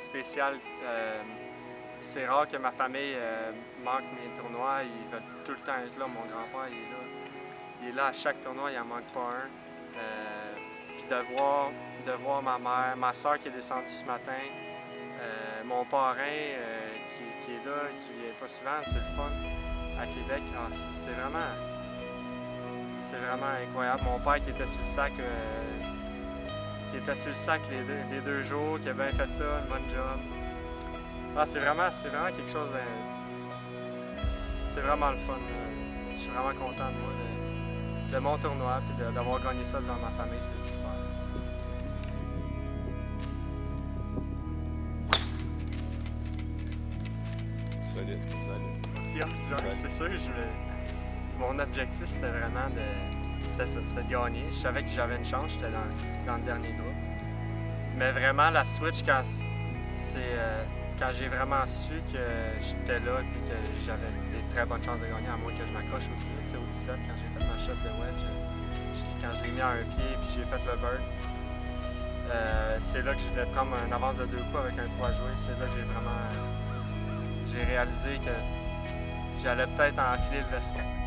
spécial. Euh, c'est rare que ma famille euh, manque mes tournois. Ils veulent tout le temps être là. Mon grand-père, il est là. Il est là à chaque tournoi, il n'en manque pas un. Euh, puis de voir, de voir ma mère, ma soeur qui est descendue ce matin, mon parrain qui, est là, qui vient pas souvent, c'est le fun à Québec. Ah, c'est vraiment, c'est vraiment incroyable. Mon père qui était sur le sac qui était sur le sac les deux, les deux jours, qui a bien fait ça, un bon job. Ah, c'est vraiment, vraiment quelque chose de. C'est vraiment le fun. Je suis vraiment content de moi, de, mon tournoi, puis d'avoir gagné ça devant ma famille, c'est super. Solide, solide. C'est sûr, je mon objectif c'était vraiment de, c'était ça, gagner. Je savais que j'avais une chance, j'étais dans, dans, le dernier groupe. Mais vraiment, la switch, quand c'est. Euh, quand j'ai vraiment su que j'étais là et que j'avais des très bonnes chances de gagner, à moins que je m'accroche au 18, c'est au 17, quand j'ai fait ma shot de wedge, quand je l'ai mis à un pied puis j'ai fait le bird, euh, c'est là que je voulais prendre une avance de deux coups avec un 3 joué. C'est là que j'ai vraiment j'ai réalisé que j'allais peut-être enfiler le veston.